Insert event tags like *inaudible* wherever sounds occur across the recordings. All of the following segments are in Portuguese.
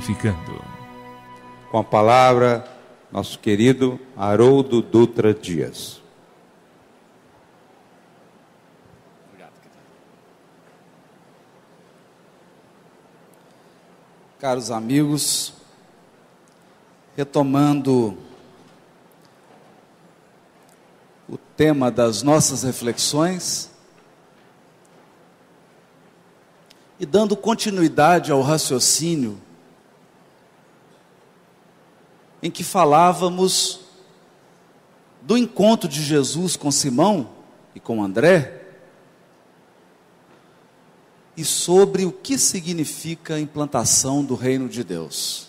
e unificando. Com a palavra, nosso querido Haroldo Dutra Dias. Caros amigos, retomando o tema das nossas reflexões e dando continuidade ao raciocínio em que falávamos do encontro de Jesus com Simão e com André e sobre o que significa a implantação do reino de Deus.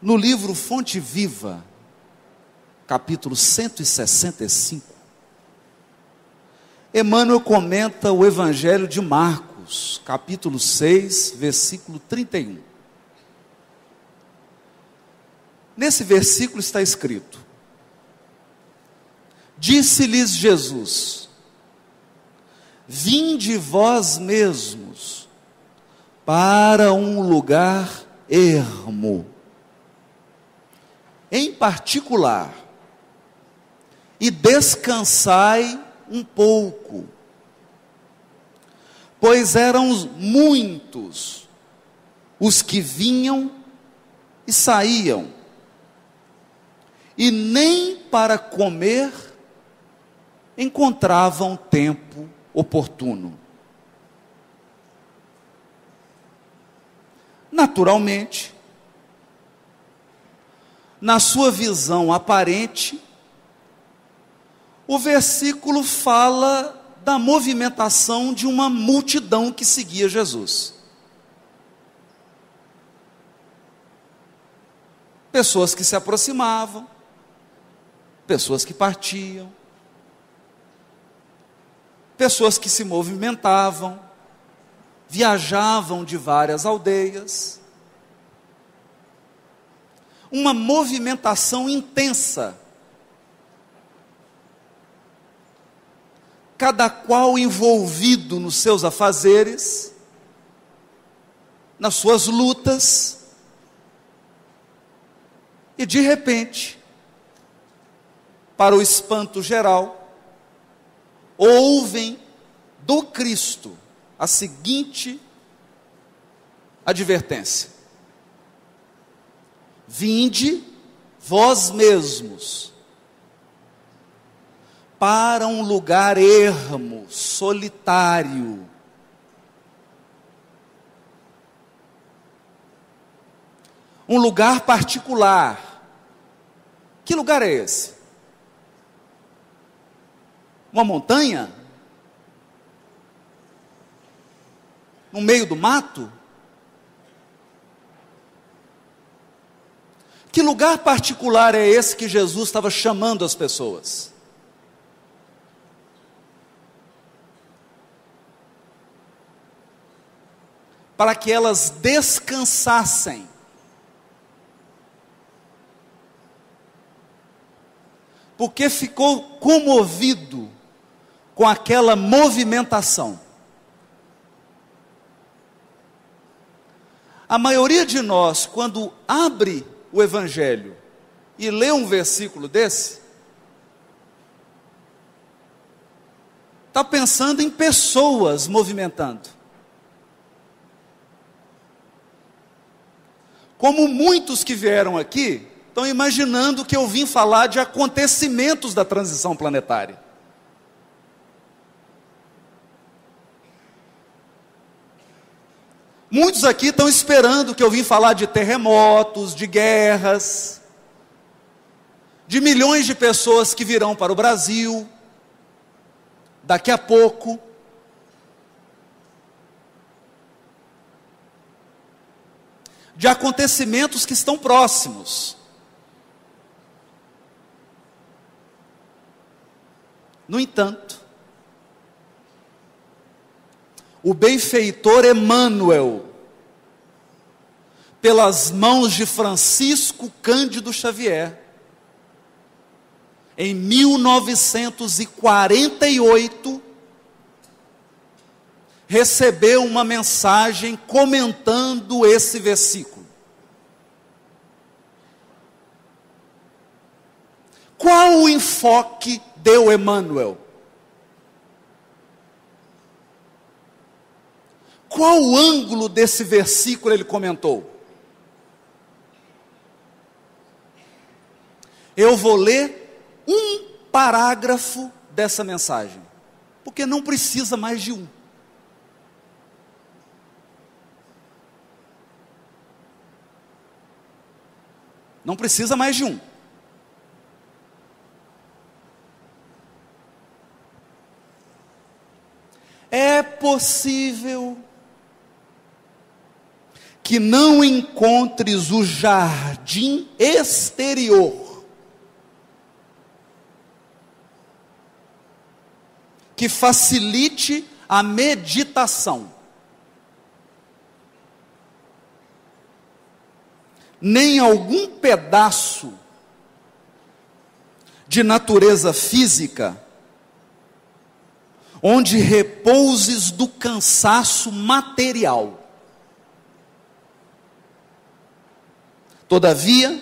No livro Fonte Viva, capítulo 165, Emmanuel comenta o Evangelho de Marcos, capítulo 6, versículo 31. Nesse versículo está escrito: Disse-lhes Jesus: Vinde vós mesmos para um lugar ermo, em particular, e descansai um pouco, pois eram muitos os que vinham e saíam, e nem para comer encontravam tempo oportuno. Naturalmente, na sua visão aparente, o versículo fala da movimentação de uma multidão que seguia Jesus. Pessoas que se aproximavam, pessoas que partiam, pessoas que se movimentavam, viajavam de várias aldeias. Uma movimentação intensa. Cada qual envolvido nos seus afazeres, nas suas lutas, e de repente, para o espanto geral, ouvem do Cristo a seguinte advertência: Vinde vós mesmos para um lugar ermo, solitário, um lugar particular. Que lugar é esse? Uma montanha? No meio do mato? Que lugar particular é esse que Jesus estava chamando as pessoas? Para que elas descansassem porque ficou comovido com aquela movimentação. A maioria de nós, quando abre o Evangelho e lê um versículo desse, está pensando em pessoas movimentando. Como muitos que vieram aqui, estão imaginando que eu vim falar de acontecimentos da transição planetária. Muitos aqui estão esperando que eu vim falar de terremotos, de guerras, de milhões de pessoas que virão para o Brasil daqui a pouco. De acontecimentos que estão próximos. No entanto, o benfeitor Emmanuel, pelas mãos de Francisco Cândido Xavier, em 1948, recebeu uma mensagem comentando esse versículo. Qual o enfoque deu Emmanuel? Qual ângulo desse versículo ele comentou? Eu vou ler um parágrafo dessa mensagem, porque não precisa mais de um. Não precisa mais de um. É possível que não encontres o jardim exterior que facilite a meditação. Nem algum pedaço de natureza física onde repouses do cansaço material. Todavia,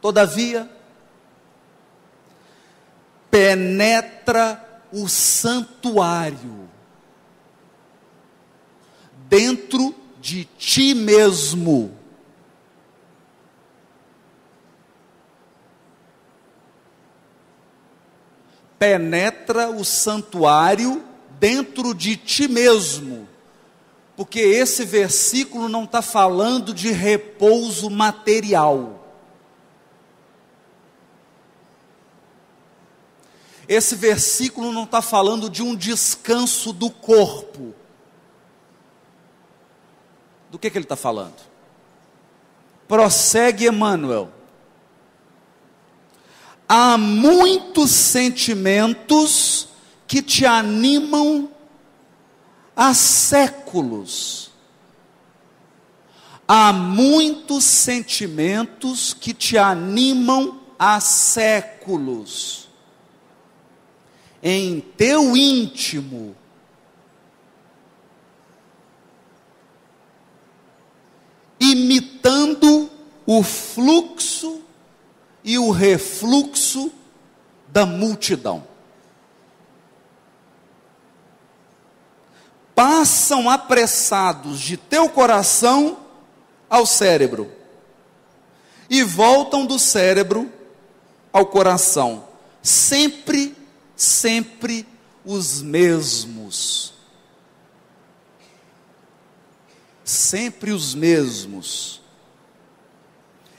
todavia, penetra o santuário dentro de ti mesmo. Penetra o santuário dentro de ti mesmo porque esse versículo não está falando de repouso material. Esse versículo não está falando de um descanso do corpo. Do que, que ele está falando? Prossegue Emmanuel. Há muitos sentimentos que te animam há séculos. Há muitos sentimentos que te animam há séculos. Em teu íntimo, imitando o fluxo e o refluxo da multidão. Passam apressados de teu coração ao cérebro e voltam do cérebro ao coração, sempre, sempre os mesmos. Sempre os mesmos,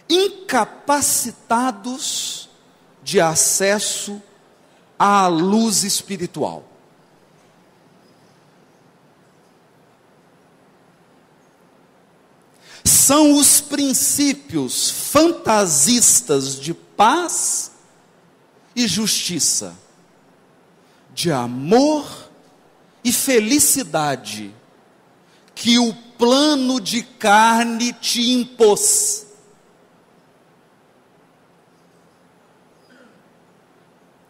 incapacitados de acesso à luz espiritual. São os princípios fantasistas de paz e justiça, de amor e felicidade que o plano de carne te impôs.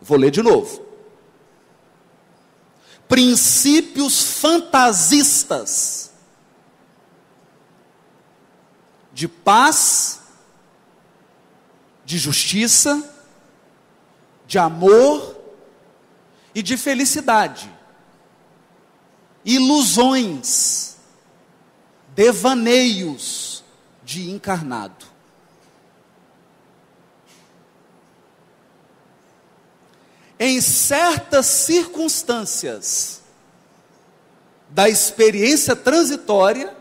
Vou ler de novo. Princípios fantasistas de paz, de justiça, de amor e de felicidade. Ilusões, devaneios de encarnado. Em certas circunstâncias da experiência transitória,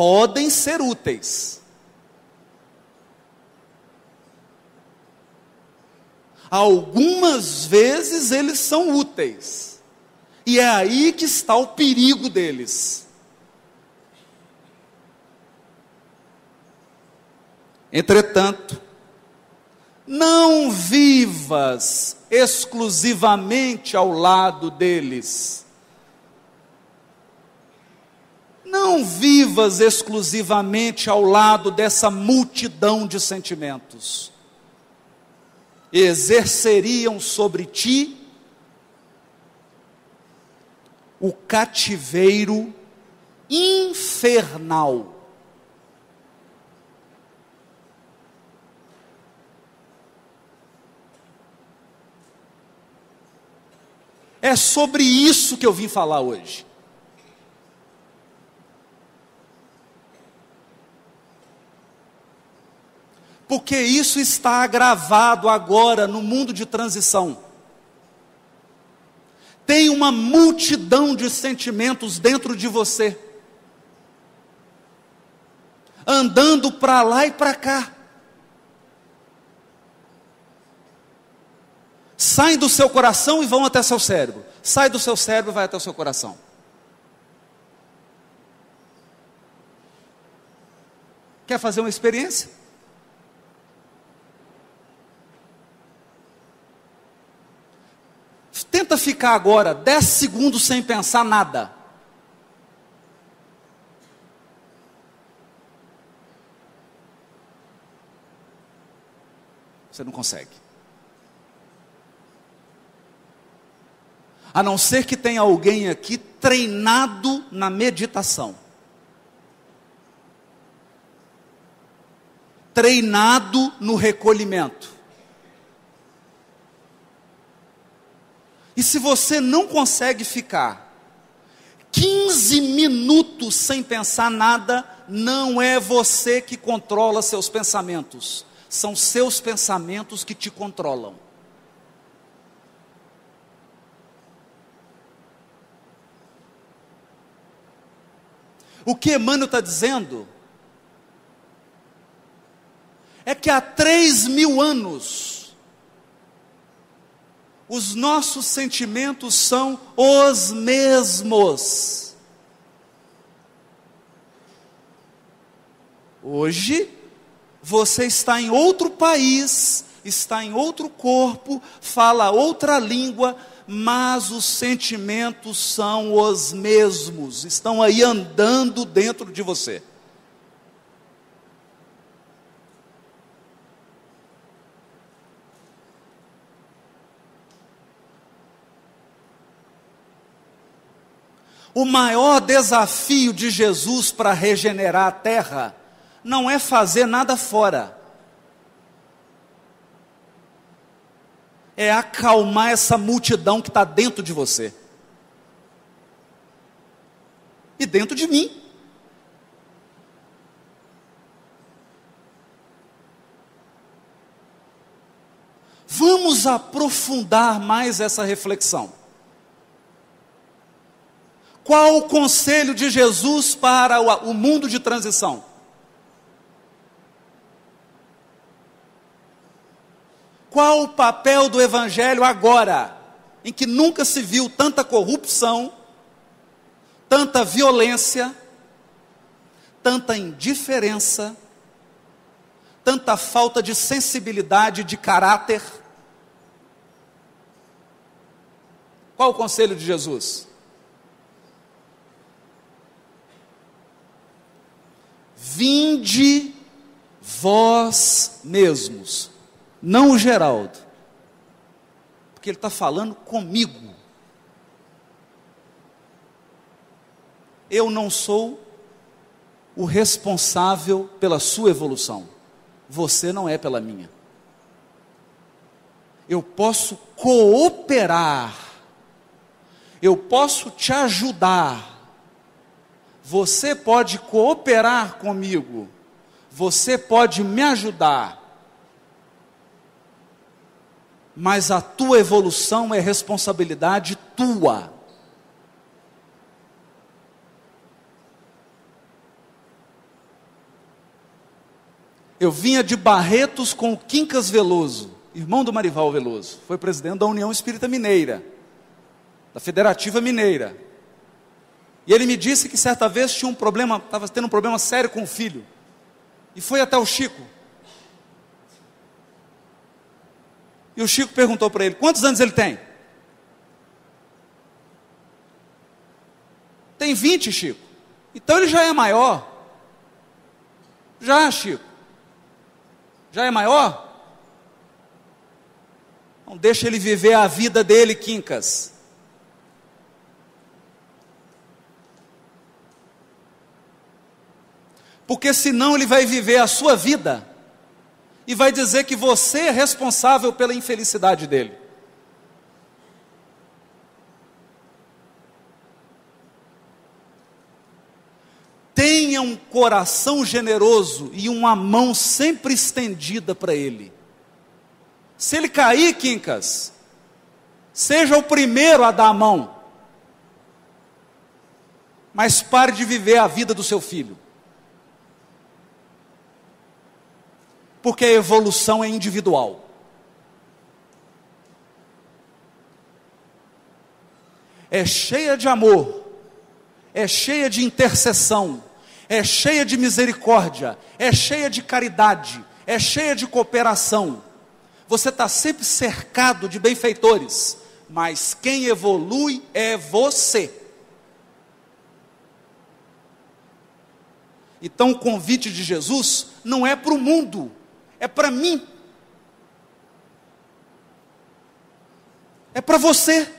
podem ser úteis. Algumas vezes eles são úteis. E é aí que está o perigo deles. Entretanto, não vivas exclusivamente ao lado deles. Não vivas exclusivamente ao lado dessa multidão de sentimentos. Exerceriam sobre ti o cativeiro infernal. É sobre isso que eu vim falar hoje. Porque isso está agravado agora no mundo de transição. Tem uma multidão de sentimentos dentro de você, andando para lá e para cá. saem do seu coração e vão até seu cérebro. Sai do seu cérebro e vai até o seu coração. Quer fazer uma experiência? Tenta ficar agora 10 segundos sem pensar nada. Você não consegue. a não ser que tenha alguém aqui treinado na meditação. Treinado no recolhimento. E se você não consegue ficar 15 minutos sem pensar nada, não é você que controla seus pensamentos, são seus pensamentos que te controlam. O que Emmanuel está dizendo é que há três mil anos, os nossos sentimentos são os mesmos. Hoje, você está em outro país, está em outro corpo, fala outra língua, mas os sentimentos são os mesmos, estão aí andando dentro de você. O maior desafio de Jesus para regenerar a terra não é fazer nada fora é acalmar essa multidão que está dentro de você e dentro de mim. Vamos aprofundar mais essa reflexão. Qual o conselho de Jesus para o mundo de transição? Qual o papel do Evangelho agora, em que nunca se viu tanta corrupção, tanta violência, tanta indiferença, tanta falta de sensibilidade, de caráter? Qual o conselho de Jesus? Vinde vós mesmos não o Geraldo, porque ele está falando comigo. Eu não sou o responsável pela sua evolução, você não é pela minha. Eu posso cooperar, eu posso te ajudar, você pode cooperar comigo, você pode me ajudar mas a tua evolução é responsabilidade tua. Eu vinha de Barretos com o Quincas Veloso, irmão do Marival Veloso, foi presidente da União Espírita Mineira, da Federativa Mineira. E ele me disse que certa vez tinha um problema, estava tendo um problema sério com o filho. E foi até o Chico. E o Chico perguntou para ele: quantos anos ele tem? Tem 20, Chico. Então ele já é maior. Já, Chico. Já é maior? Então deixa ele viver a vida dele, Quincas. Porque senão ele vai viver a sua vida e vai dizer que você é responsável pela infelicidade dele. Tenha um coração generoso e uma mão sempre estendida para ele. Se ele cair, Quincas, seja o primeiro a dar a mão. Mas pare de viver a vida do seu filho. Porque a evolução é individual. É cheia de amor, é cheia de intercessão, é cheia de misericórdia, é cheia de caridade, é cheia de cooperação. Você está sempre cercado de benfeitores, mas quem evolui é você. Então o convite de Jesus não é para o mundo, é para mim. É para você.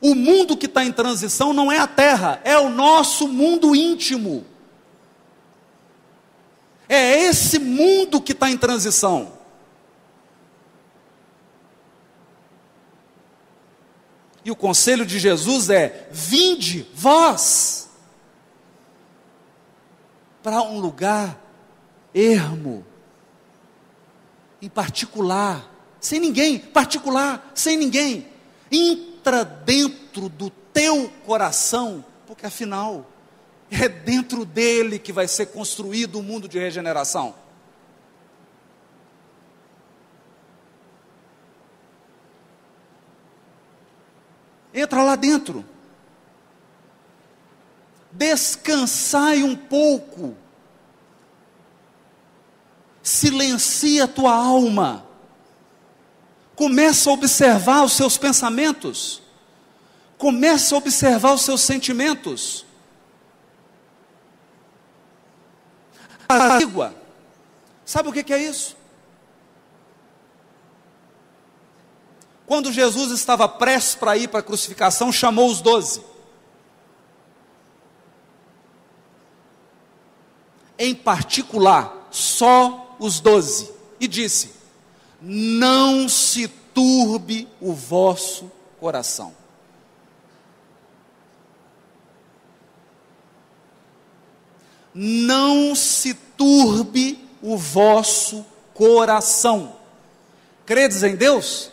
O mundo que está em transição não é a terra, é o nosso mundo íntimo. É esse mundo que está em transição. E o conselho de Jesus é: vinde vós para um lugar ermo, em particular, sem ninguém, particular, sem ninguém entra dentro do teu coração, porque afinal é dentro dele que vai ser construído o um mundo de regeneração. Entra lá dentro. Descansai um pouco. Silencia a tua alma Começa a observar os seus pensamentos. Começa a observar os seus sentimentos. A. Sabe o que é isso? Quando Jesus estava prestes para ir para a crucificação, chamou os doze. Em particular, só os doze. E disse: não se turbe o vosso coração. Não se turbe o vosso coração. Credes em Deus?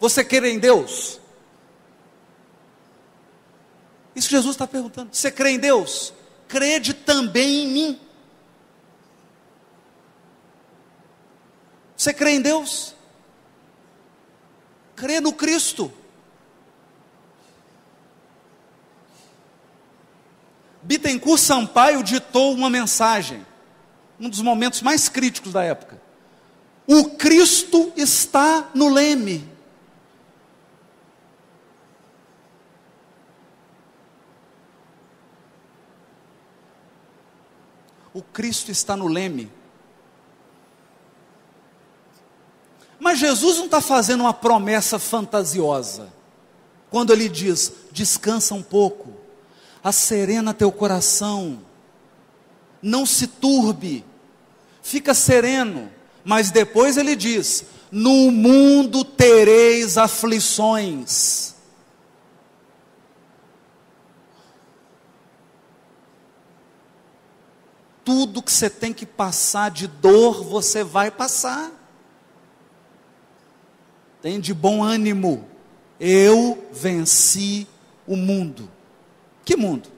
Você crê em Deus? Isso Jesus está perguntando. Você crê em Deus? Crede também em mim. Você crê em Deus? Crê no Cristo. Bittencourt Sampaio ditou uma mensagem, um dos momentos mais críticos da época. O Cristo está no leme. O Cristo está no leme. Mas Jesus não está fazendo uma promessa fantasiosa. Quando ele diz: descansa um pouco, acerena teu coração, não se turbe, fica sereno. Mas depois ele diz: no mundo tereis aflições. Tudo que você tem que passar de dor, você vai passar tem de bom ânimo. Eu venci o mundo. Que mundo?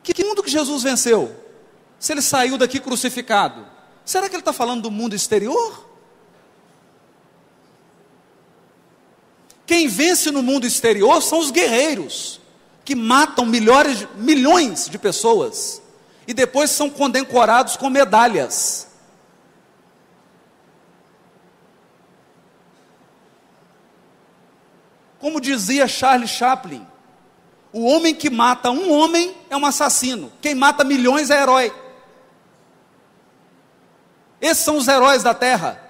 Que, que mundo que Jesus venceu? Se ele saiu daqui crucificado, será que ele está falando do mundo exterior? Quem vence no mundo exterior são os guerreiros, que matam milhões de pessoas e depois são condecorados com medalhas. Como dizia Charles Chaplin, o homem que mata um homem é um assassino, quem mata milhões é herói. Esses são os heróis da terra.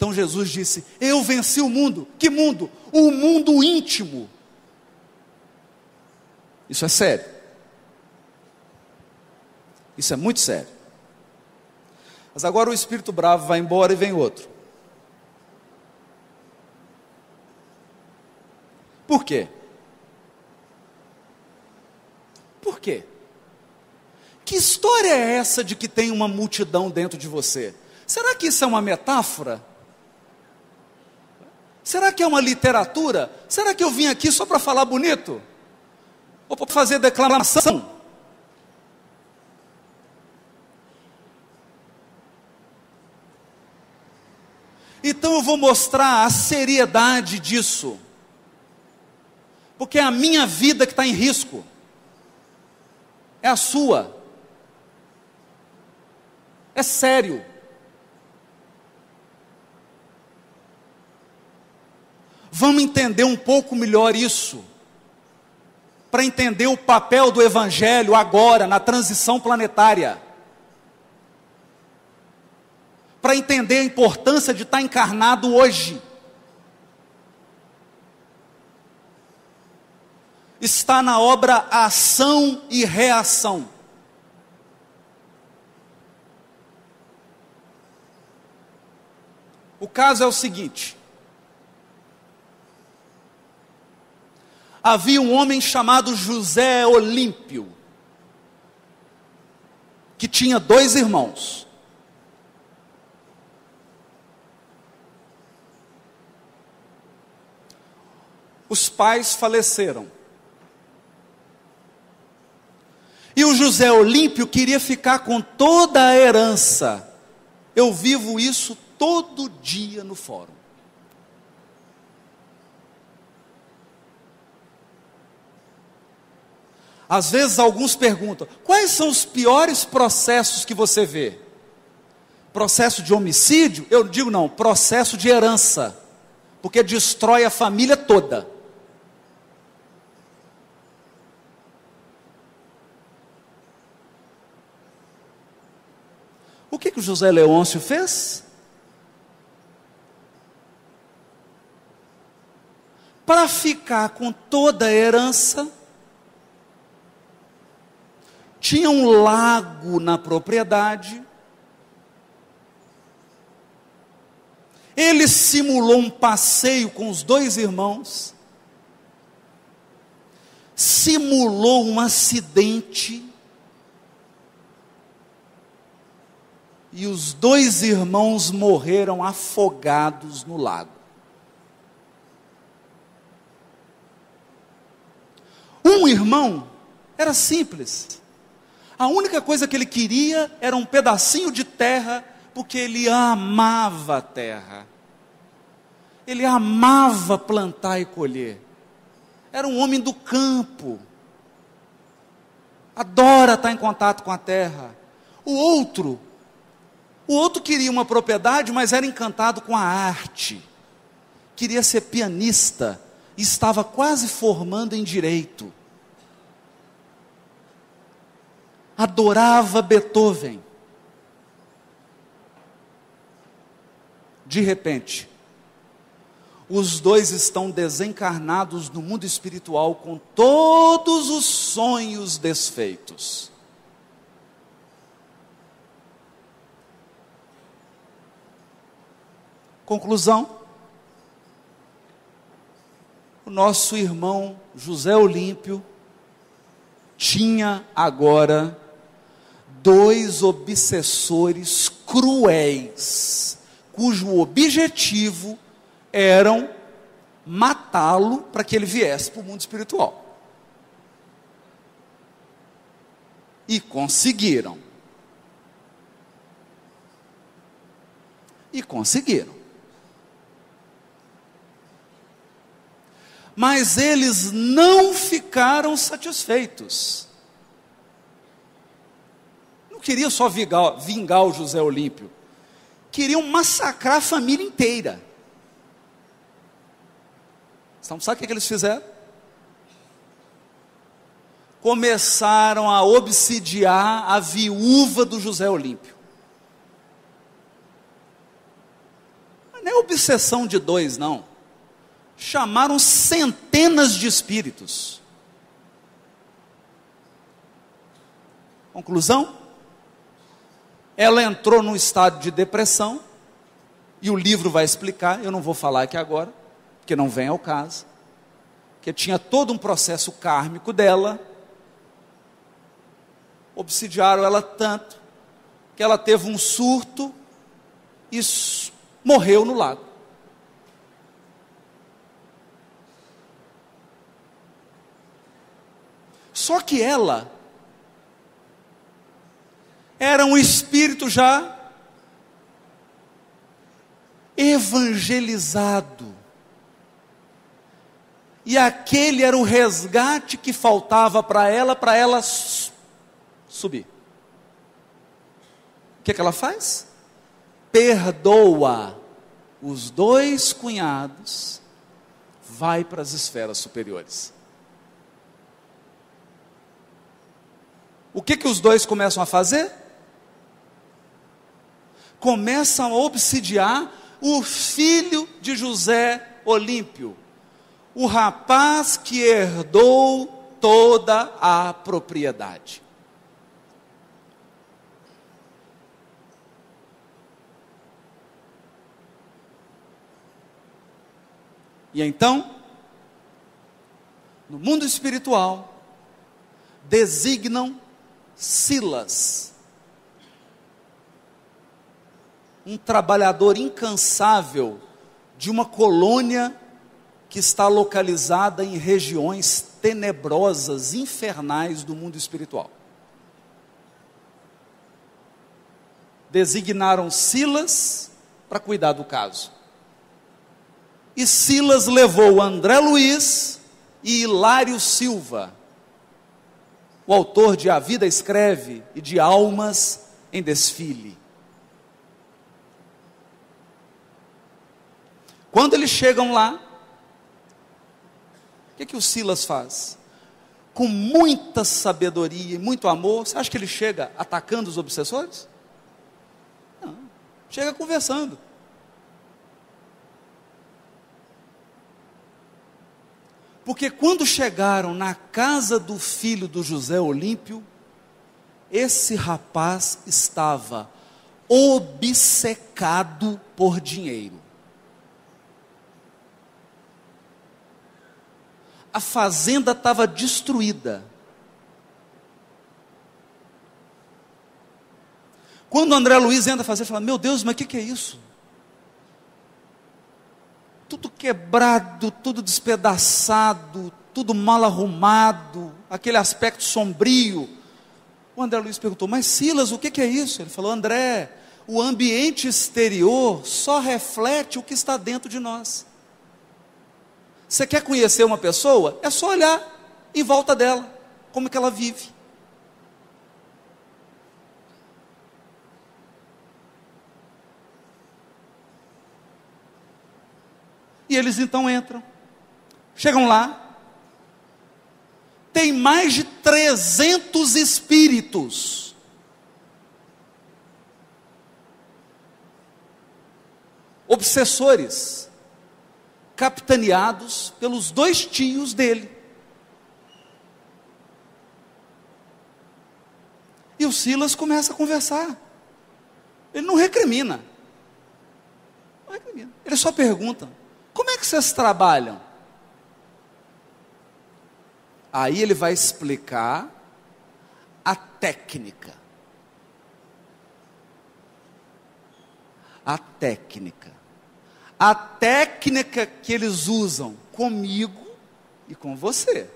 Então Jesus disse: Eu venci o mundo. Que mundo? O mundo íntimo. Isso é sério. Isso é muito sério. Mas agora o espírito bravo vai embora e vem outro. Por quê? Por quê? Que história é essa de que tem uma multidão dentro de você? Será que isso é uma metáfora? Será que é uma literatura? Será que eu vim aqui só para falar bonito? Ou para fazer declaração? Então eu vou mostrar a seriedade disso, porque é a minha vida que está em risco, é a sua, é sério. Vamos entender um pouco melhor isso, para entender o papel do Evangelho agora, na transição planetária. Para entender a importância de estar encarnado hoje. Está na obra ação e reação. O caso é o seguinte: havia um homem chamado José Olímpio, que tinha dois irmãos. Os pais faleceram. E o José Olímpio queria ficar com toda a herança. Eu vivo isso todo dia no fórum. Às vezes alguns perguntam: quais são os piores processos que você vê? Processo de homicídio? Eu digo não, processo de herança, porque destrói a família toda. O que, que o José Leôncio fez? Para ficar com toda a herança, tinha um lago na propriedade. Ele simulou um passeio com os dois irmãos, simulou um acidente, e os dois irmãos morreram afogados no lago. Um irmão era simples, a única coisa que ele queria era um pedacinho de terra, porque ele amava a terra. Ele amava plantar e colher. Era um homem do campo. Adora estar em contato com a terra. O outro, o outro queria uma propriedade, mas era encantado com a arte. Queria ser pianista estava quase formando em direito. Adorava Beethoven. De repente, os dois estão desencarnados no mundo espiritual com todos os sonhos desfeitos. Conclusão: o nosso irmão José Olímpio tinha agora dois obsessores cruéis, cujo objetivo eram matá-lo para que ele viesse para o mundo espiritual. E conseguiram. E conseguiram. Mas eles não ficaram satisfeitos não queriam só vingar, vingar o José Olímpio, queriam massacrar a família inteira. Então, sabe o que, que eles fizeram? Começaram a obsidiar a viúva do José Olímpio. Não é obsessão de dois, não. Chamaram centenas de espíritos. Conclusão? Ela entrou num estado de depressão, e o livro vai explicar, eu não vou falar aqui agora, porque não vem ao caso, que tinha todo um processo kármico dela, obsidiaram ela tanto, que ela teve um surto e morreu no lago. Só que ela era um espírito já evangelizado. E aquele era o resgate que faltava para ela, para ela subir. O que, é que ela faz? Perdoa os dois cunhados, vai para as esferas superiores. O que, que os dois começam a fazer? Começam a obsidiar o filho de José Olímpio, o rapaz que herdou toda a propriedade. E então, no mundo espiritual, designam Silas, um trabalhador incansável de uma colônia que está localizada em regiões tenebrosas, infernais do mundo espiritual. Designaram Silas para cuidar do caso. E Silas levou André Luiz e Hilário Silva, o autor de A Vida Escreve e de Almas em Desfile. Quando eles chegam lá, o que, que o Silas faz? Com muita sabedoria e muito amor, você acha que ele chega atacando os obsessores? Não, chega conversando. Porque quando chegaram na casa do filho do José Olímpio, esse rapaz estava obcecado por dinheiro. A fazenda estava destruída. Quando André Luiz entra a fazer, fala: Meu Deus, mas o que, que é isso? tudo quebrado, tudo despedaçado, tudo mal arrumado, aquele aspecto sombrio. O André Luiz perguntou: Mas Silas, o que é isso? Ele falou: André, o ambiente exterior só reflete o que está dentro de nós. Você quer conhecer uma pessoa? É só olhar em volta dela, como que ela vive. E eles então entram. Chegam lá. Tem mais de 300 espíritos. Obsessores, capitaneados pelos dois tios dele. E o Silas começa a conversar. Ele não recrimina. Não recrimina. Ele só pergunta: como é que vocês trabalham? Aí ele vai explicar a técnica. A técnica. A técnica que eles usam comigo e com você.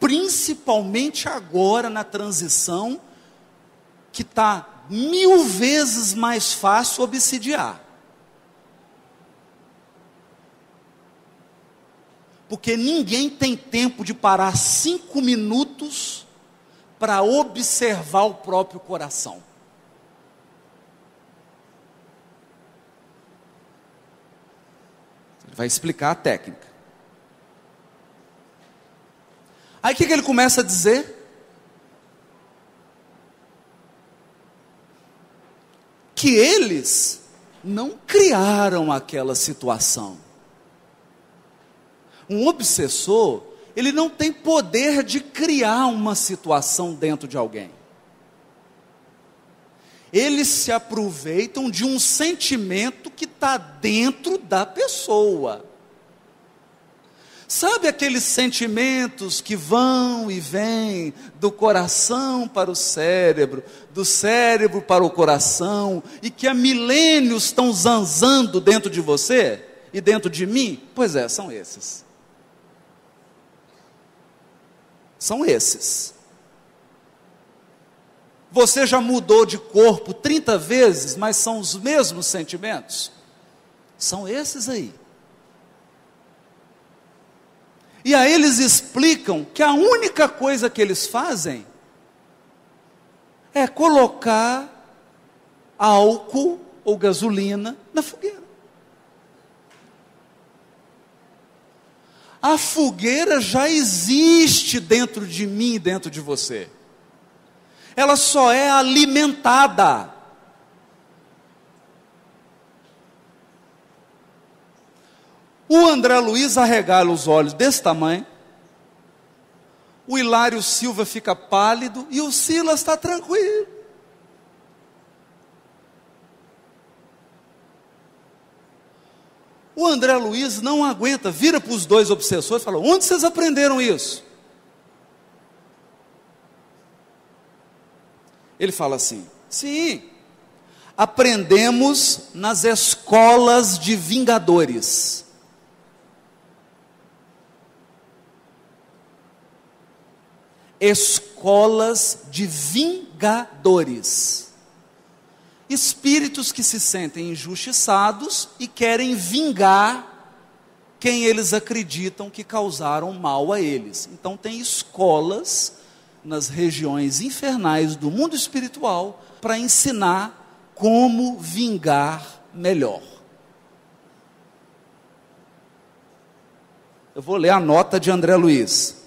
Principalmente agora na transição que está mil vezes mais fácil obsidiar. Porque ninguém tem tempo de parar cinco minutos para observar o próprio coração. Ele vai explicar a técnica. Aí o que, que ele começa a dizer? Que eles não criaram aquela situação. Um obsessor ele não tem poder de criar uma situação dentro de alguém. Eles se aproveitam de um sentimento que está dentro da pessoa. Sabe aqueles sentimentos que vão e vêm do coração para o cérebro, do cérebro para o coração, e que há milênios estão zanzando dentro de você e dentro de mim? Pois é, são esses. São esses. Você já mudou de corpo 30 vezes, mas são os mesmos sentimentos? São esses aí. E aí eles explicam que a única coisa que eles fazem é colocar álcool ou gasolina na fogueira. A fogueira já existe dentro de mim e dentro de você. Ela só é alimentada. O André Luiz arregala os olhos desse tamanho. O Hilário Silva fica pálido e o Silas está tranquilo. O André Luiz não aguenta, vira para os dois obsessores e fala: Onde vocês aprenderam isso? Ele fala assim: Sim, aprendemos nas escolas de vingadores. escolas de vingadores. Espíritos que se sentem injustiçados e querem vingar quem eles acreditam que causaram mal a eles. Então, tem escolas nas regiões infernais do mundo espiritual para ensinar como vingar melhor. Eu vou ler a nota de André Luiz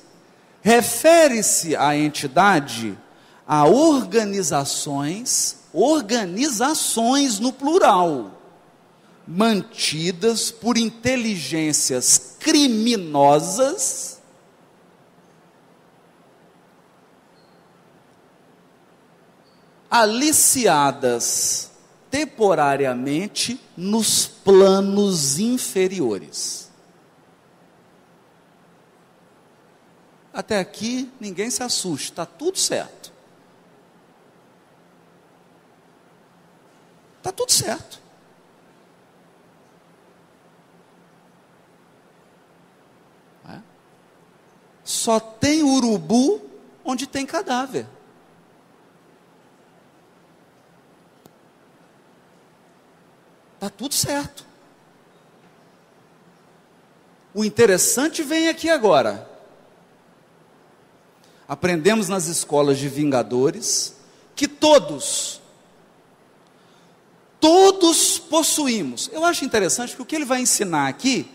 refere-se à entidade a organizações, organizações no plural, mantidas por inteligências criminosas aliciadas temporariamente nos planos inferiores. Até aqui ninguém se assuste, está tudo certo. Está tudo certo. É? Só tem urubu onde tem cadáver. Está tudo certo. O interessante vem aqui agora. Aprendemos nas escolas de vingadores que todos, todos possuímos. Eu acho interessante que o que ele vai ensinar aqui,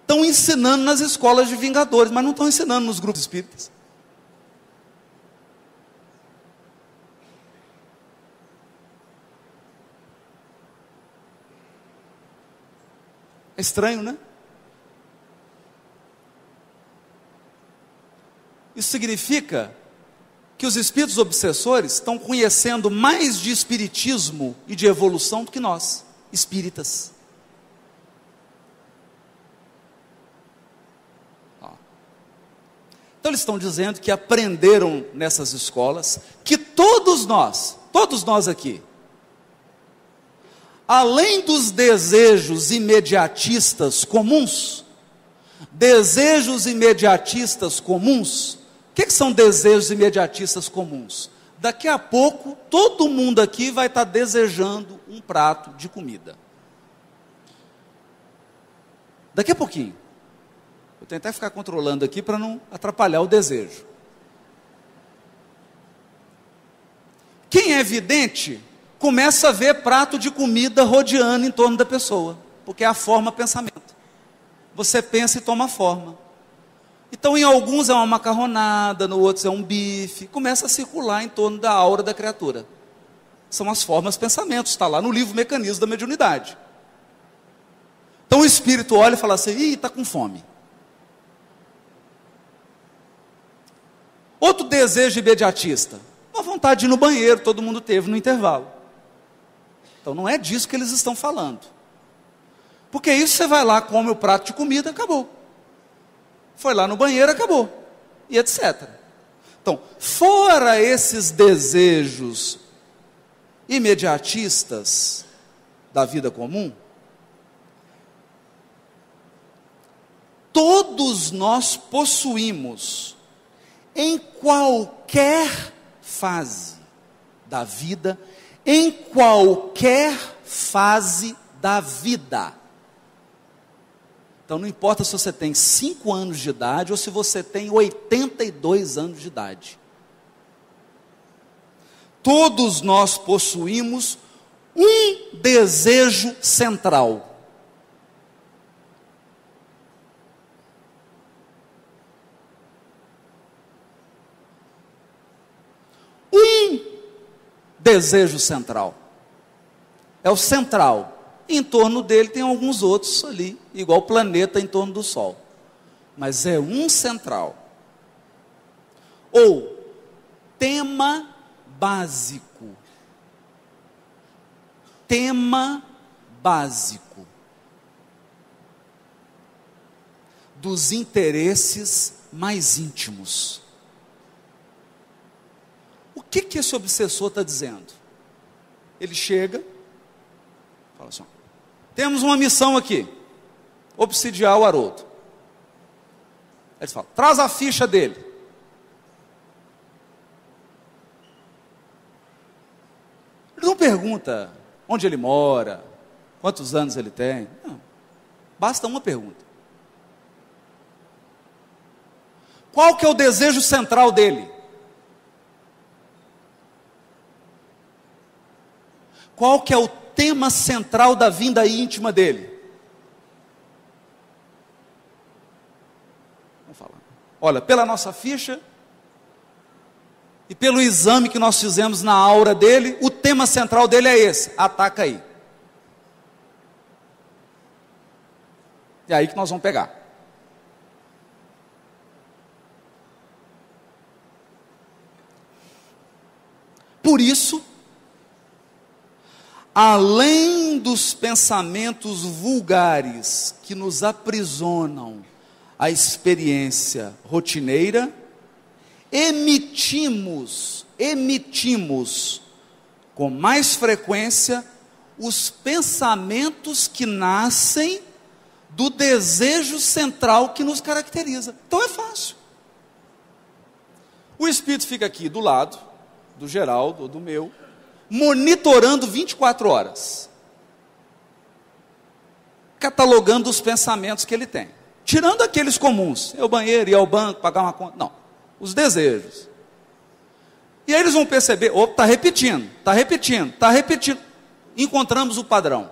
estão ensinando nas escolas de vingadores, mas não estão ensinando nos grupos espíritas. É estranho, né? Isso significa que os espíritos obsessores estão conhecendo mais de espiritismo e de evolução do que nós, espíritas. Então eles estão dizendo que aprenderam nessas escolas que todos nós, todos nós aqui, além dos desejos imediatistas comuns, desejos imediatistas comuns, o que, que, são desejos imediatistas comuns? Daqui a pouco, todo mundo aqui vai estar desejando um prato de comida. Daqui a pouquinho. Vou tentar ficar controlando aqui para não atrapalhar o desejo. Quem é vidente começa a ver prato de comida rodeando em torno da pessoa, porque é a forma pensamento. Você pensa e toma forma. Então, em alguns é uma macarronada, no outros é um bife. Começa a circular em torno da aura da criatura. São as formas pensamentos, está lá no livro Mecanismo da Mediunidade. Então o espírito olha e fala assim: ih, está com fome. Outro desejo imediatista, uma vontade de ir no banheiro, todo mundo teve no intervalo. Então não é disso que eles estão falando. Porque isso você vai lá, come o prato de comida, acabou. Foi lá no banheiro, acabou. E etc. Então, fora esses desejos imediatistas da vida comum, todos nós possuímos em qualquer fase da vida, em qualquer fase da vida. Então não importa se você tem 5 anos de idade ou se você tem 82 anos de idade. Todos nós possuímos um desejo central. um desejo central. É o central. Em torno dele tem alguns outros ali, igual o planeta em torno do Sol. Mas é um central. Ou tema básico. Tema básico dos interesses mais íntimos que, que esse obsessor está dizendo? Ele chega, fala assim: temos uma missão aqui, obsidiar o Haroldo. Ele fala: traz a ficha dele. Ele não pergunta onde ele mora, quantos anos ele tem. Não. Basta uma pergunta. Qual que é o desejo central dele? Qual que é o tema central da vinda íntima dele? Vamos falar. Olha, pela nossa ficha e pelo exame que nós fizemos na aura dele, o tema central dele é esse: ataca aí. É aí que nós vamos pegar. Por isso, além dos pensamentos vulgares que nos aprisionam a experiência rotineira, emitimos, emitimos com mais frequência os pensamentos que nascem do desejo central que nos caracteriza. Então é fácil. O espírito fica aqui do lado do Geraldo, do meu, monitorando 24 horas, catalogando os pensamentos que ele tem, tirando aqueles comuns, ir ao banheiro, ir ao banco, pagar uma conta, não, os desejos. E aí eles vão perceber, opa, está repetindo, está repetindo, está repetindo. Encontramos o padrão.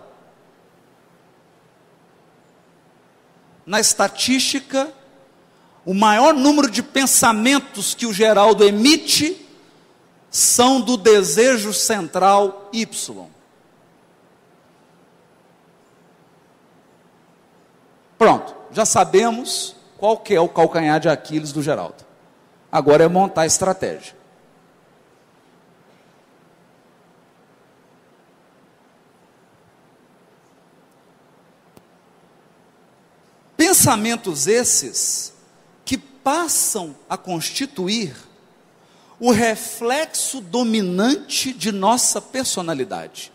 Na estatística, o maior número de pensamentos que o Geraldo emite são do desejo central Y. Pronto, já sabemos qual que é o calcanhar de Aquiles do Geraldo. Agora é montar a estratégia. Pensamentos esses que passam a constituir o reflexo dominante de nossa personalidade.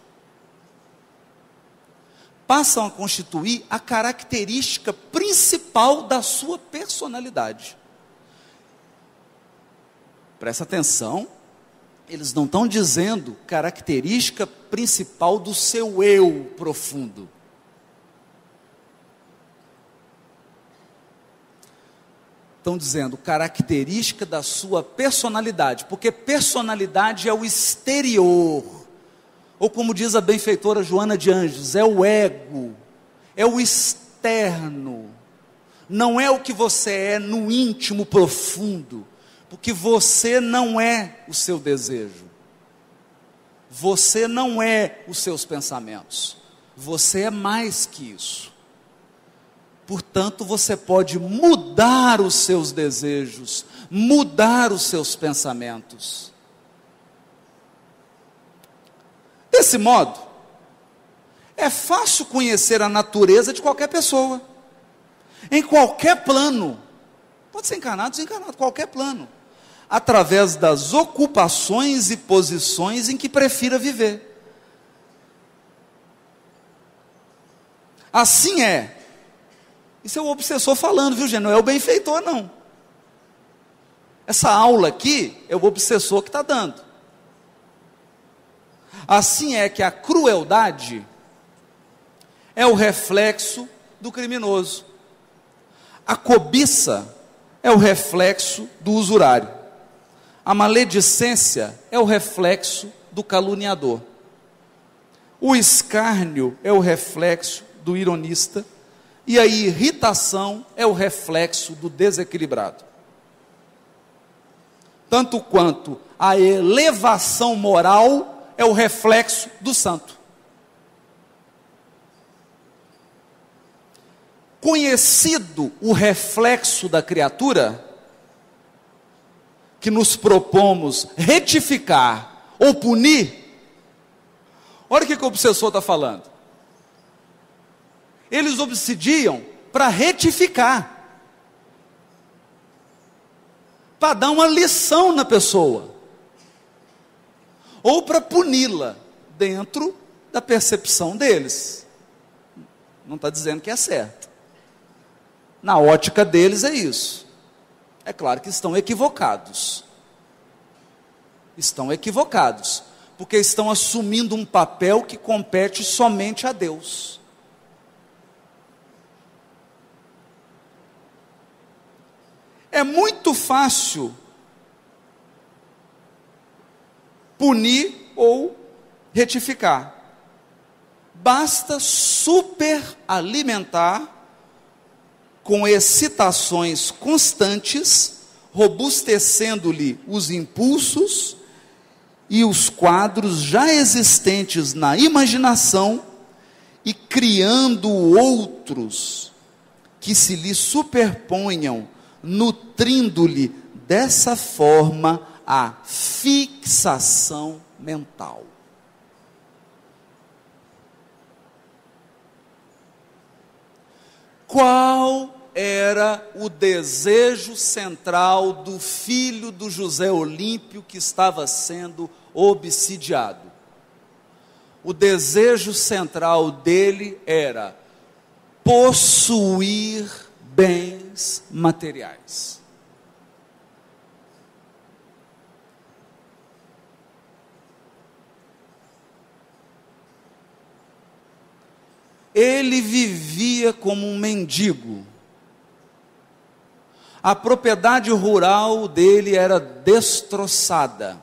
Passam a constituir a característica principal da sua personalidade. Presta atenção, eles não estão dizendo característica principal do seu eu profundo. Estão dizendo característica da sua personalidade, porque personalidade é o exterior, ou como diz a benfeitora Joana de Anjos, é o ego, é o externo, não é o que você é no íntimo profundo, porque você não é o seu desejo, Você não é os seus pensamentos. Você é mais que isso. Portanto, você pode mudar os seus desejos, mudar os seus pensamentos. Desse modo, é fácil conhecer a natureza de qualquer pessoa, em qualquer plano. Pode ser encarnado, desencarnado, qualquer plano. Através das ocupações e posições em que prefira viver. Assim é. Isso é o obsessor falando, viu, gente? Não é o benfeitor, não. Essa aula aqui é o obsessor que está dando. Assim é que a crueldade é o reflexo do criminoso. A cobiça é o reflexo do usurário. A maledicência é o reflexo do caluniador. O escárnio é o reflexo do ironista. E a irritação é o reflexo do desequilibrado. Tanto quanto a elevação moral é o reflexo do santo. Conhecido o reflexo da criatura, que nos propomos retificar ou punir, olha o que, que o obsessor está falando. Eles obsidiam para retificar, para dar uma lição na pessoa, ou para puni-la dentro da percepção deles. Não está dizendo que é certo. Na ótica deles é isso. É claro que estão equivocados. Estão equivocados, porque estão assumindo um papel que compete somente a Deus. É muito fácil punir ou retificar. Basta superalimentar com excitações constantes, robustecendo-lhe os impulsos e os quadros já existentes na imaginação e criando outros que se lhe superponham, nutrindo-lhe dessa forma a fixação mental. Qual era o desejo central do filho do José Olímpio que estava sendo obsidiado. O desejo central dele era possuir bens materiais. Ele vivia como um mendigo a propriedade rural dele era destroçada.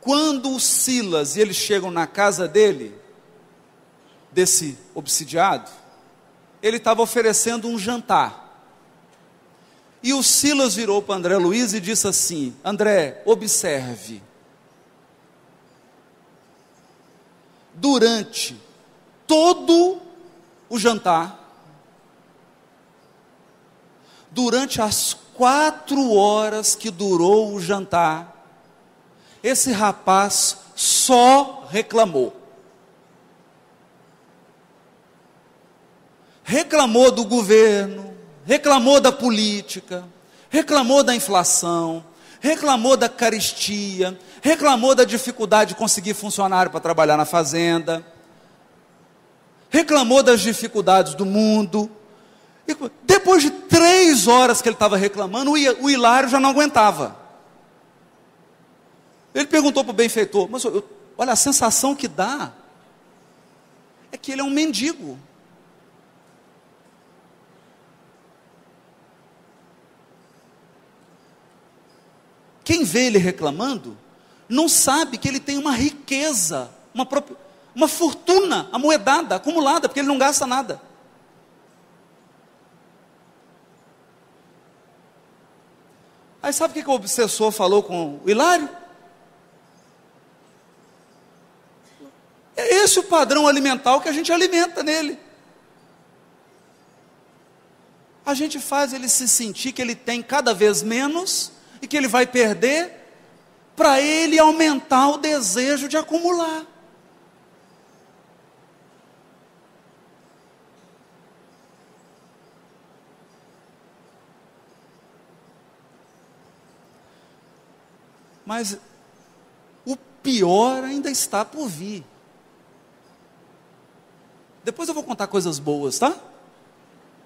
Quando o Silas e eles chegam na casa dele, desse obsidiado, ele estava oferecendo um jantar. E o Silas virou para André Luiz e disse assim: André, observe. Durante todo o jantar, durante as quatro horas que durou o jantar, esse rapaz só reclamou. Reclamou do governo, reclamou da política, reclamou da inflação, reclamou da caristia, reclamou da dificuldade de conseguir funcionário para trabalhar na fazenda, reclamou das dificuldades do mundo, e depois de três horas que ele estava reclamando, o Hilário já não aguentava. Ele perguntou para o benfeitor: Mas olha, a sensação que dá é que ele é um mendigo. Quem vê ele reclamando, não sabe que ele tem uma riqueza, uma, própria, uma fortuna amoedada, acumulada, porque ele não gasta nada. Aí sabe o que, que o obsessor falou com o Hilário? É esse o padrão alimentar que a gente alimenta nele. A gente faz ele se sentir que ele tem cada vez menos e que ele vai perder, para ele aumentar o desejo de acumular. Mas o pior ainda está por vir. Depois eu vou contar coisas boas, tá?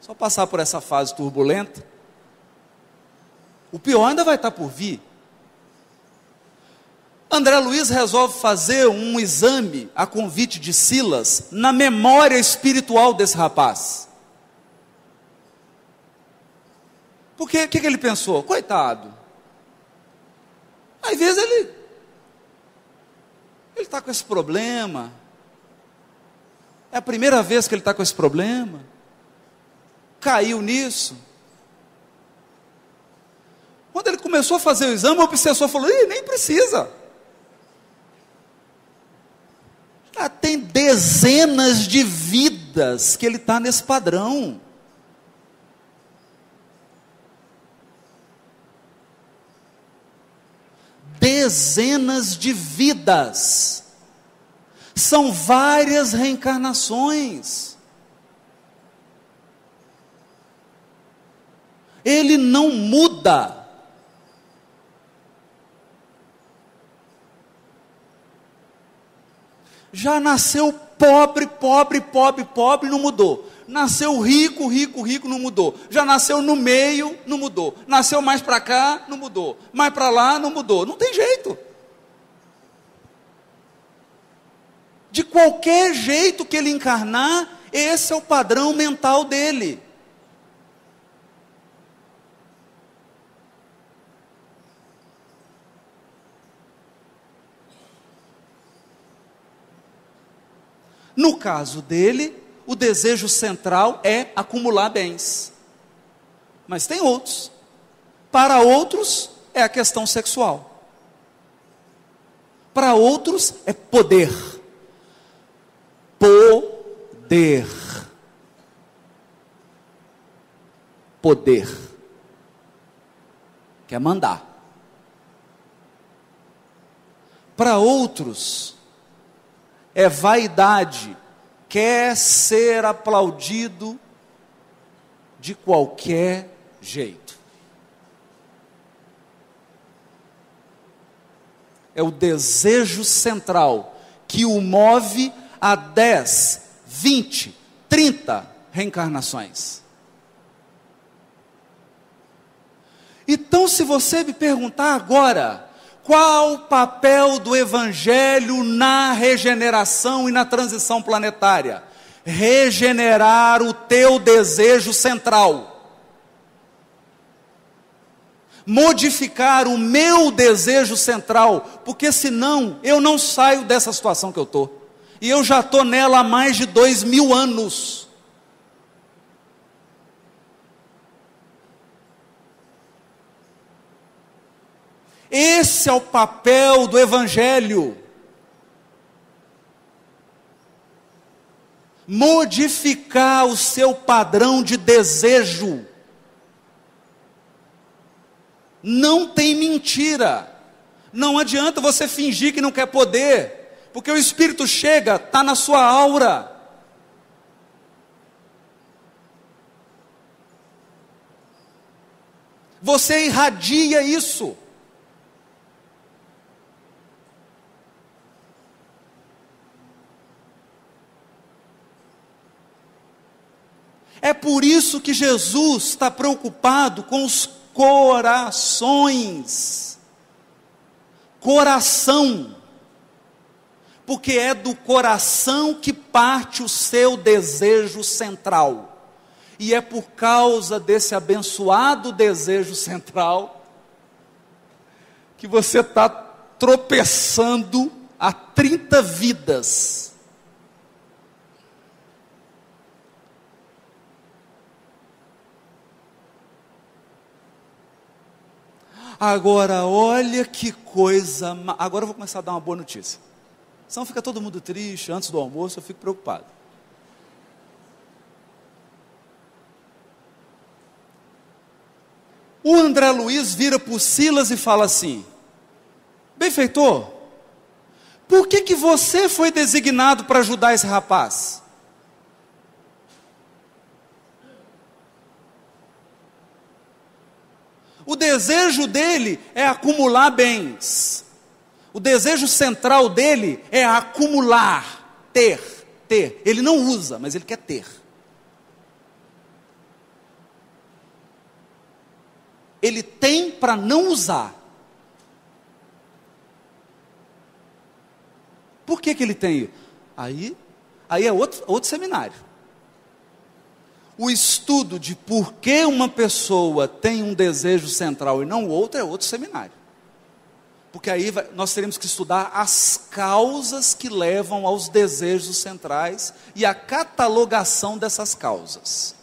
Só passar por essa fase turbulenta. O pior ainda vai estar por vir. André Luiz resolve fazer um exame a convite de Silas na memória espiritual desse rapaz. Porque o que, que ele pensou? Coitado. Às vezes ele ele está com esse problema. É a primeira vez que ele está com esse problema. Caiu nisso. Quando ele começou a fazer o exame, o obsessor falou: Ih, nem precisa. Tem dezenas de vidas que ele está nesse padrão. dezenas de vidas. São várias reencarnações. Ele não muda. Já nasceu pobre, pobre, pobre, pobre, não mudou. Nasceu rico, rico, rico, não mudou. Já nasceu no meio, não mudou. Nasceu mais para cá, não mudou. Mais para lá, não mudou. Não tem jeito. De qualquer jeito que ele encarnar, esse é o padrão mental dele. No caso dele, o desejo central é acumular bens. Mas tem outros. Para outros, é a questão sexual. Para outros, é poder. Poder. Poder. Quer mandar. Para outros, é vaidade quer ser aplaudido de qualquer jeito. É o desejo central que o move a 10, 20, 30 reencarnações. Então, se você me perguntar agora, qual o papel do Evangelho na regeneração e na transição planetária? Regenerar o teu desejo central. Modificar o meu desejo central, porque senão eu não saio dessa situação que eu estou. E eu já estou nela há mais de dois mil anos. Esse é o papel do Evangelho. Modificar o seu padrão de desejo. Não tem mentira. Não adianta você fingir que não quer poder, porque o Espírito chega, está na sua aura. Você irradia isso. É por isso que Jesus está preocupado com os corações. Coração. Porque é do coração que parte o seu desejo central. E é por causa desse abençoado desejo central que você está tropeçando a 30 vidas Agora, olha que coisa. Agora eu vou começar a dar uma boa notícia. Senão fica todo mundo triste, antes do almoço eu fico preocupado. O André Luiz vira para Silas e fala assim: Benfeitor, por que, que você foi designado para ajudar esse rapaz? O desejo dele é acumular bens. O desejo central dele é acumular, ter, ter. Ele não usa, mas ele quer ter. Ele tem para não usar. Por que, que ele tem? Aí, aí é outro, outro seminário o estudo de por que uma pessoa tem um desejo central e não outro é outro seminário. Porque aí nós teremos que estudar as causas que levam aos desejos centrais e a catalogação dessas causas.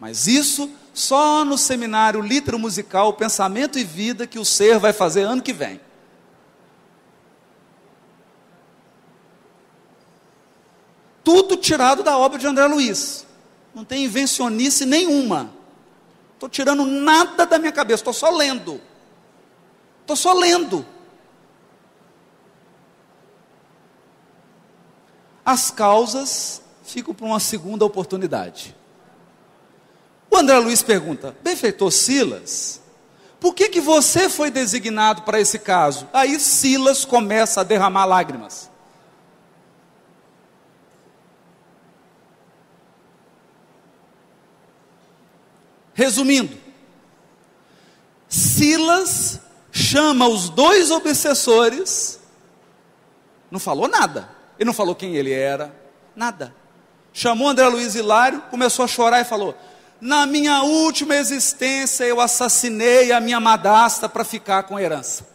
Mas isso só no seminário Litro Musical, Pensamento e Vida que o ser vai fazer ano que vem. Tudo tirado da obra de André Luiz. Não tem invencionice nenhuma. Estou tirando nada da minha cabeça, estou só lendo. Estou só lendo. As causas ficam para uma segunda oportunidade. O André Luiz pergunta: Benfeitor Silas, por que, que você foi designado para esse caso? Aí Silas começa a derramar lágrimas. Resumindo, Silas chama os dois obsessores, não falou nada, ele não falou quem ele era, nada. Chamou André Luiz Hilário, começou a chorar e falou: Na minha última existência eu assassinei a minha madrasta para ficar com a herança.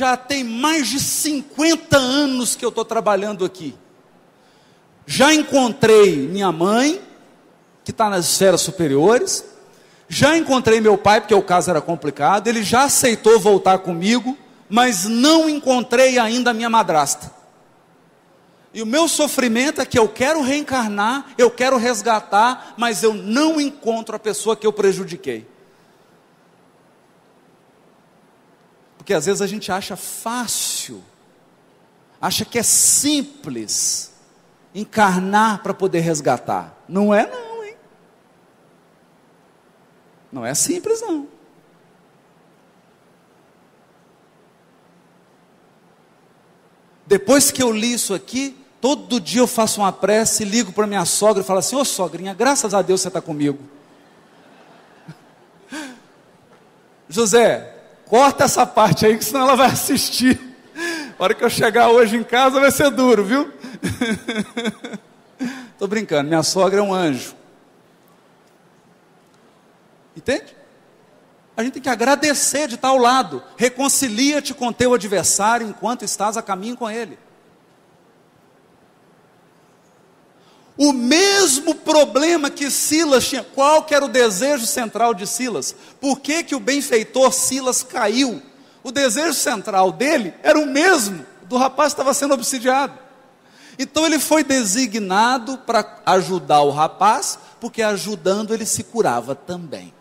Já tem mais de 50 anos que eu estou trabalhando aqui. Já encontrei minha mãe, que está nas esferas superiores. Já encontrei meu pai, porque o caso era complicado. Ele já aceitou voltar comigo, mas não encontrei ainda minha madrasta. E o meu sofrimento é que eu quero reencarnar, eu quero resgatar, mas eu não encontro a pessoa que eu prejudiquei. Porque às vezes a gente acha fácil, acha que é simples encarnar para poder resgatar. Não é não, hein? Não é simples não. Depois que eu li isso aqui, todo dia eu faço uma prece, ligo para minha sogra e falo assim: Ô oh, sogrinha, graças a Deus você está comigo. *laughs* José, Corta essa parte aí, que senão ela vai assistir. A hora que eu chegar hoje em casa vai ser duro, viu? *laughs* Estou brincando, minha sogra é um anjo. Entende? A gente tem que agradecer de estar ao lado. Reconcilia-te com teu adversário enquanto estás a caminho com ele. O mesmo problema que Silas tinha. Qual que era o desejo central de Silas? Por que, que o benfeitor Silas caiu? O desejo central dele era o mesmo do rapaz que estava sendo obsidiado. Então ele foi designado para ajudar o rapaz, porque ajudando ele se curava também.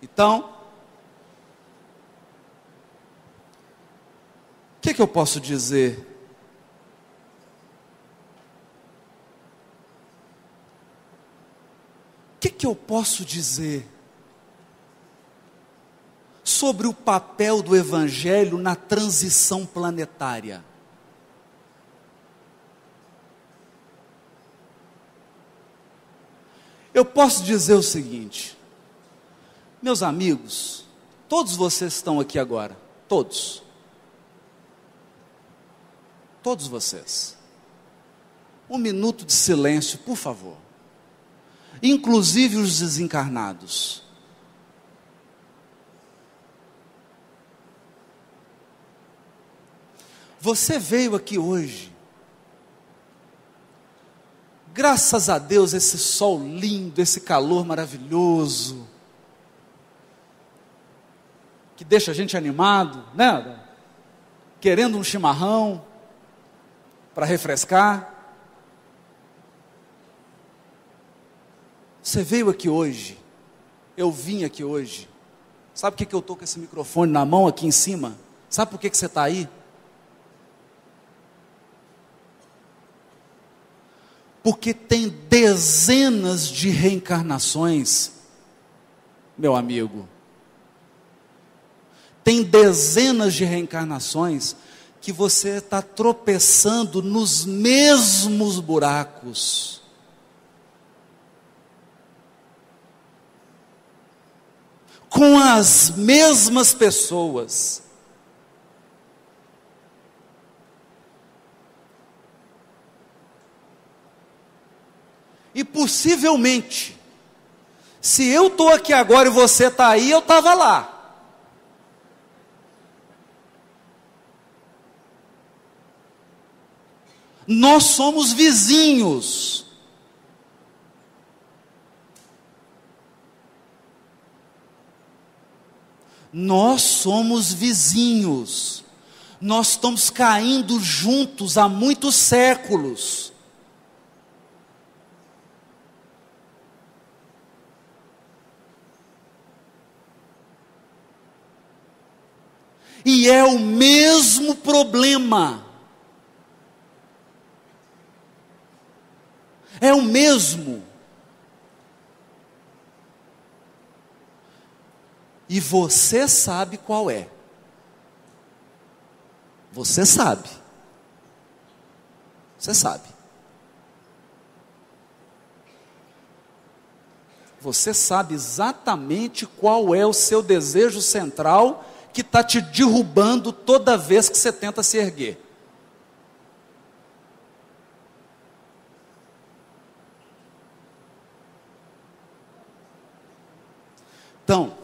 Então, O que, que eu posso dizer? O que, que eu posso dizer sobre o papel do Evangelho na transição planetária? Eu posso dizer o seguinte, meus amigos, todos vocês estão aqui agora, todos. Todos vocês. Um minuto de silêncio, por favor. Inclusive os desencarnados. Você veio aqui hoje. Graças a Deus, esse sol lindo, esse calor maravilhoso, que deixa a gente animado, né? Querendo um chimarrão para refrescar. Você veio aqui hoje, eu vim aqui hoje. Sabe por que, que eu estou com esse microfone na mão aqui em cima? Sabe por que, que você está aí? Porque tem dezenas de reencarnações, meu amigo. Tem dezenas de reencarnações que você está tropeçando nos mesmos buracos. Com as mesmas pessoas. E possivelmente, se eu estou aqui agora e você está aí, eu estava lá. Nós somos vizinhos. Nós somos vizinhos. Nós estamos caindo juntos há muitos séculos. E é o mesmo problema. É o mesmo. E você sabe qual é. Você sabe. Você sabe. Você sabe exatamente qual é o seu desejo central que está te derrubando toda vez que você tenta se erguer. Então,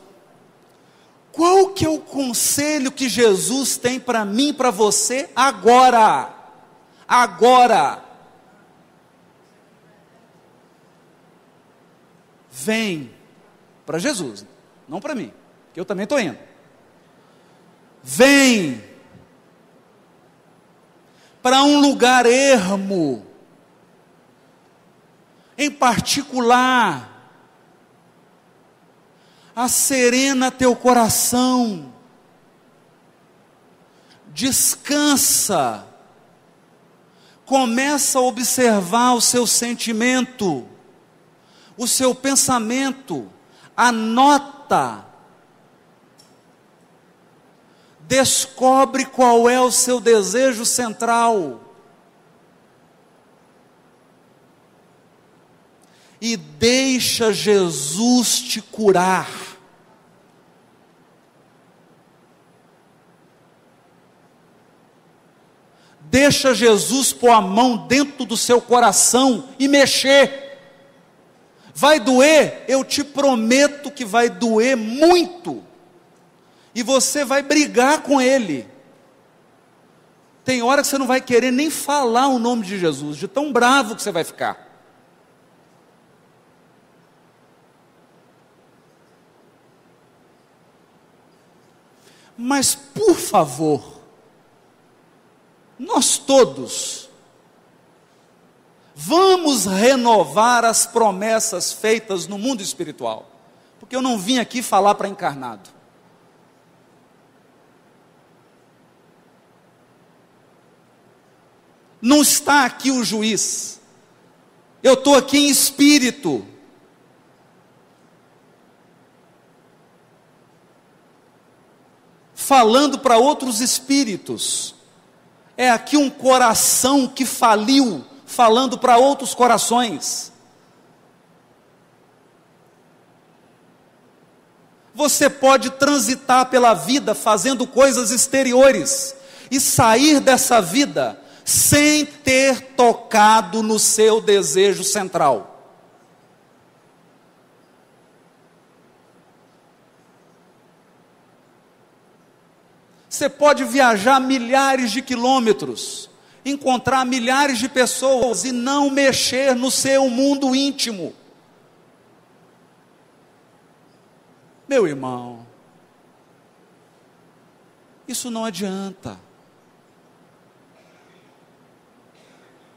qual que é o conselho que Jesus tem para mim, para você agora? Agora. Vem para Jesus, não para mim, que eu também estou indo. Vem para um lugar ermo, em particular, serena teu coração, descansa, começa a observar o seu sentimento, o seu pensamento, anota descobre qual é o seu desejo central. E deixa Jesus te curar. Deixa Jesus pôr a mão dentro do seu coração e mexer. Vai doer? Eu te prometo que vai doer muito e você vai brigar com ele. Tem hora que você não vai querer nem falar o nome de Jesus, de tão bravo que você vai ficar. Mas, por favor, todos, vamos renovar as promessas feitas no mundo espiritual, porque eu não vim aqui falar para encarnado. Não está aqui o juiz. Eu estou aqui em espírito. Falando para outros espíritos. É aqui um coração que faliu, falando para outros corações. Você pode transitar pela vida fazendo coisas exteriores e sair dessa vida sem ter tocado no seu desejo central. Você pode viajar milhares de quilômetros, encontrar milhares de pessoas e não mexer no seu mundo íntimo. Meu irmão, isso não adianta.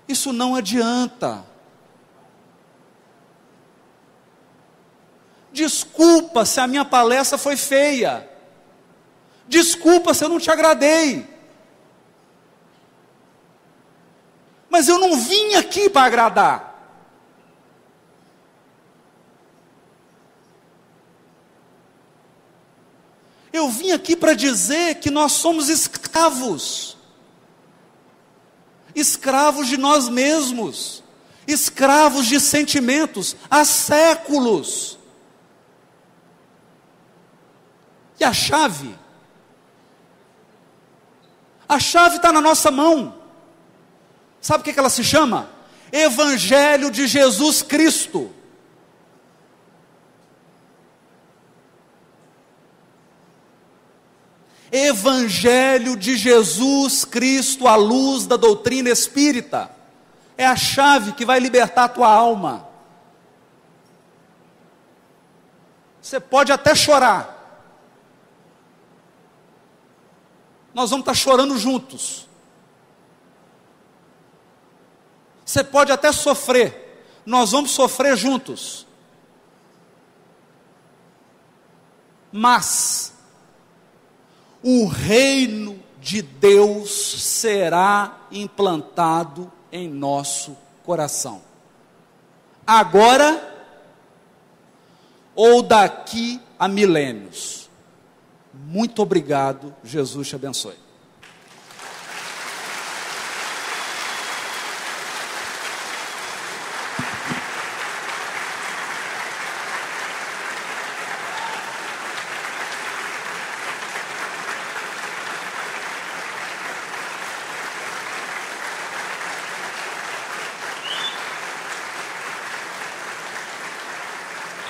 Isso não adianta. Desculpa se a minha palestra foi feia. Desculpa se eu não te agradei. Mas eu não vim aqui para agradar. Eu vim aqui para dizer que nós somos escravos escravos de nós mesmos, escravos de sentimentos há séculos. E a chave? A chave está na nossa mão. Sabe o que, que ela se chama? Evangelho de Jesus Cristo. Evangelho de Jesus Cristo, à luz da doutrina espírita, é a chave que vai libertar a tua alma. Você pode até chorar, nós vamos estar chorando juntos. Você pode até sofrer, nós vamos sofrer juntos. Mas, o reino de Deus será implantado em nosso coração. Agora ou daqui a milênios. Muito obrigado, Jesus te abençoe.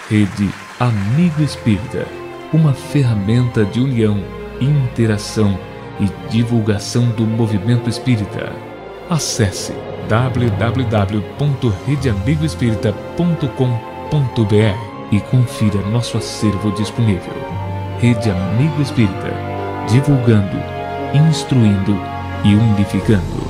Rede Amigo Espírita, uma ferramenta de união, interação e divulgação do movimento espírita. Acesse www.redeamigoespírita.com.br e confira nosso acervo disponível. Rede Amigo Espírita, divulgando, instruindo e unificando.